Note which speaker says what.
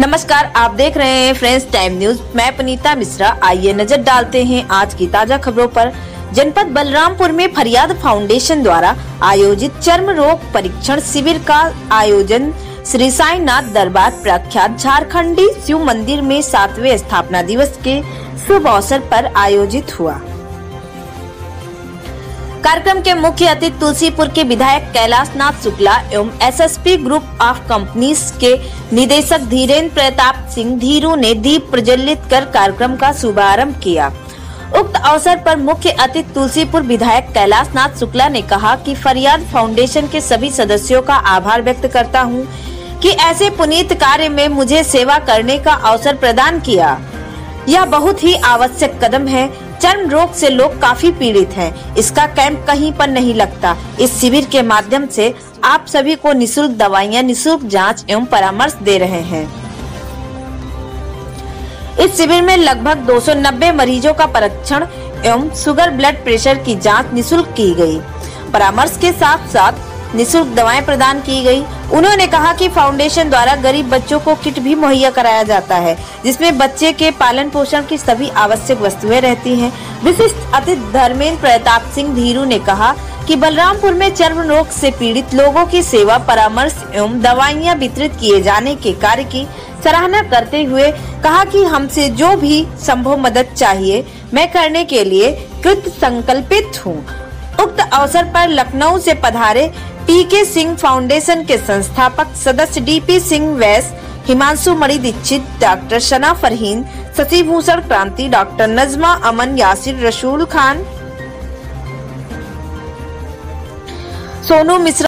Speaker 1: नमस्कार, आप देख रहे हैं फ्रेंड्स टाइम न्यूज़। मैं पनीता मिश्रा। आइए नज़र डालते हैं आज की ताज़ा खबरों पर। जनपद बलरामपुर में फरियाद फाउंडेशन द्वारा आयोजित चर्म रोग परीक्षण शिविर का आयोजन। श्री साईनाथ दरबार प्रख्यात झारखंडी शिव मंदिर में सातवें स्थापना दिवस के शुभ अवसर पर आयोजित हुआ। कार्यक्रम के मुख्य अतिथि तुलसीपुर के विधायक कैलाश नाथ शुक्ला एवं एसएसपी ग्रुप ऑफ़ कंपनीज़ के निदेशक धीरेन्द्र प्रताप सिंह धीरू ने दीप प्रज्वलित कर कार्यक्रम का शुभारंभ किया। उक्त अवसर पर मुख्य अतिथि तुलसीपुर विधायक कैलाश नाथ शुक्ला ने कहा कि फरियाद फाउंडेशन के सभी सदस्यों का आभार व्यक्त करता हूँ कि ऐसे पुनीत कार्य में मुझे सेवा करने का अवसर प्रदान किया। यह बहुत ही आवश्यक कदम है चर्म रोग से लोग काफ़ी पीड़ित हैं। इसका कैंप कहीं पर नहीं लगता इस शिविर के माध्यम से आप सभी को निशुल्क दवाइयाँ, निशुल्क जाँच एवं परामर्श दे रहे हैं इस शिविर में लगभग 290 मरीजों का परीक्षण एवं शुगर ब्लड प्रेशर की जाँच निशुल्क की गई। परामर्श के साथ साथ निशुल्क दवाएँ प्रदान की गई उन्होंने कहा कि फाउंडेशन द्वारा गरीब बच्चों को किट भी मुहैया कराया जाता है, जिसमें बच्चे के पालन पोषण की सभी आवश्यक वस्तुएँ रहती हैं। विशिष्ट अतिथि धर्मेंद्र प्रताप सिंह धीरू ने कहा कि बलरामपुर में चर्म रोग से पीड़ित लोगों की सेवा, परामर्श एवं दवाइयाँ वितरित किए जाने के कार्य की सराहना करते हुए कहा कि हमसे जो भी संभव मदद चाहिए, मैं करने के लिए कृत संकल्पित हूँ उक्त अवसर पर लखनऊ से पधारे पीके सिंह फाउंडेशन के संस्थापक सदस्य DP Singh Vais, Himanshu Mani Dixit, doctor Shana Farheen Shashi Bhushan Kranti, doctor Najma अमन, यासिर रसूल खान। सोनू मिश्रा